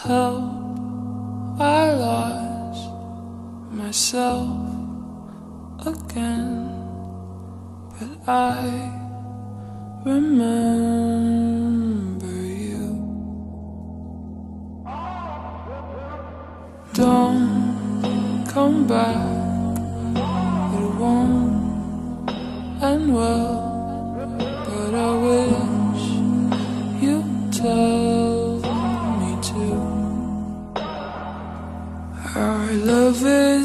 How I lost myself again, but I remember you. Don't come back, it won't end well, but I wish you'd tell of a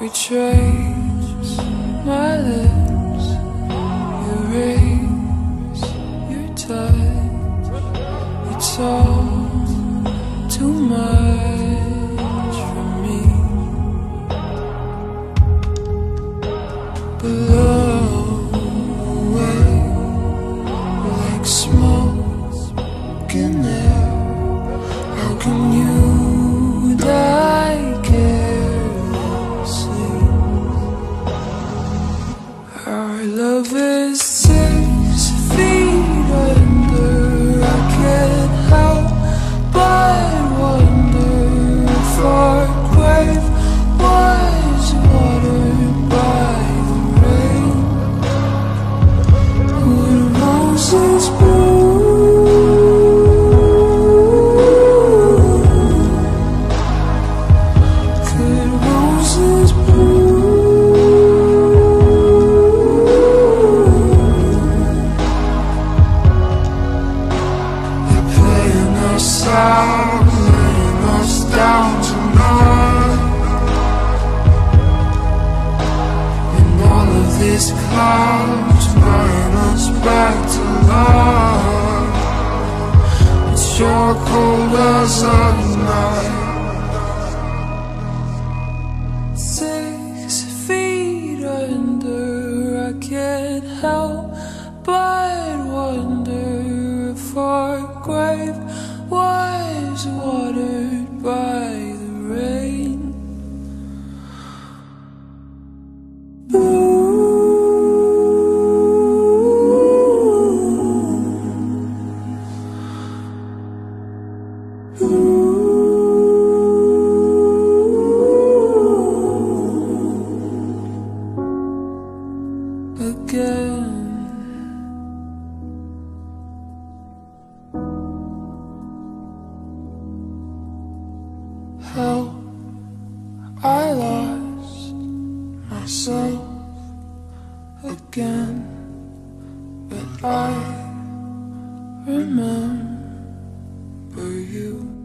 Retrace my lips, erase your touch. It's all too much for me. Blow away like smoke in air. How can you Our clouds bring us back to life. It's your cold as a night. Six feet under, I can't help but wonder if our Again. How I lost myself again, but I remember you.